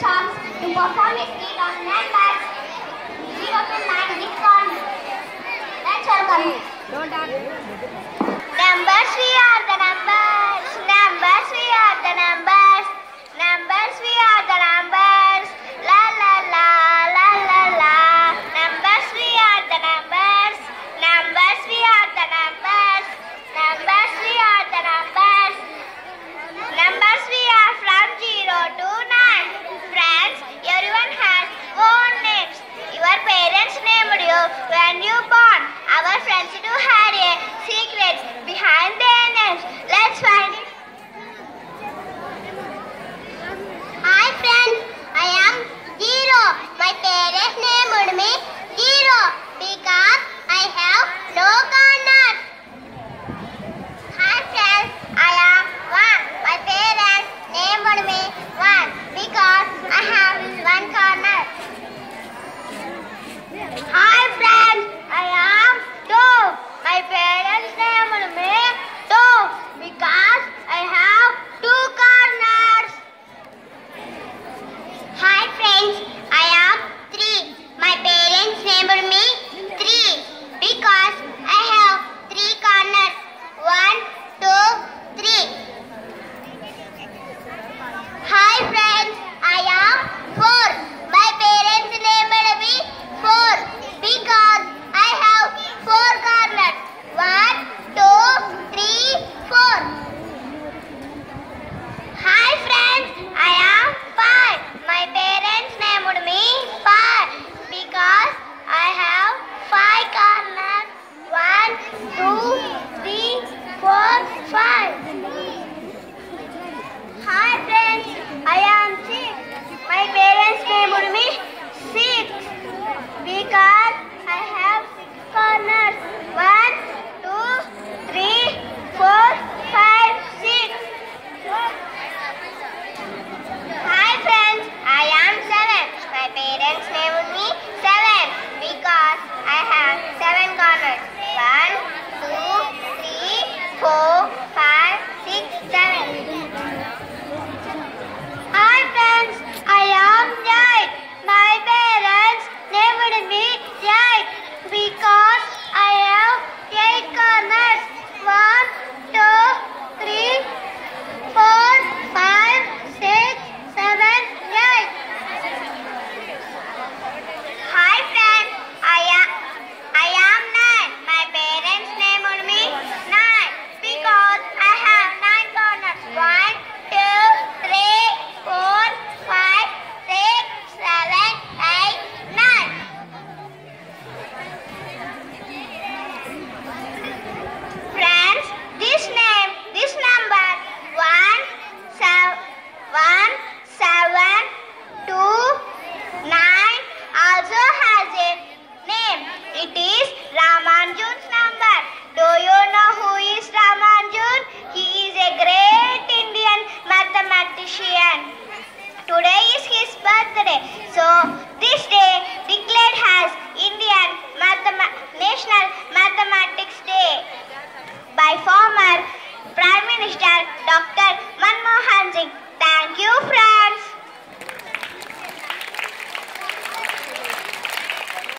charms to perform a feat on landmarks, European land with corn. Let's welcome. Don't. Numbers, we are the numbers. Numbers, we are the numbers. Hi.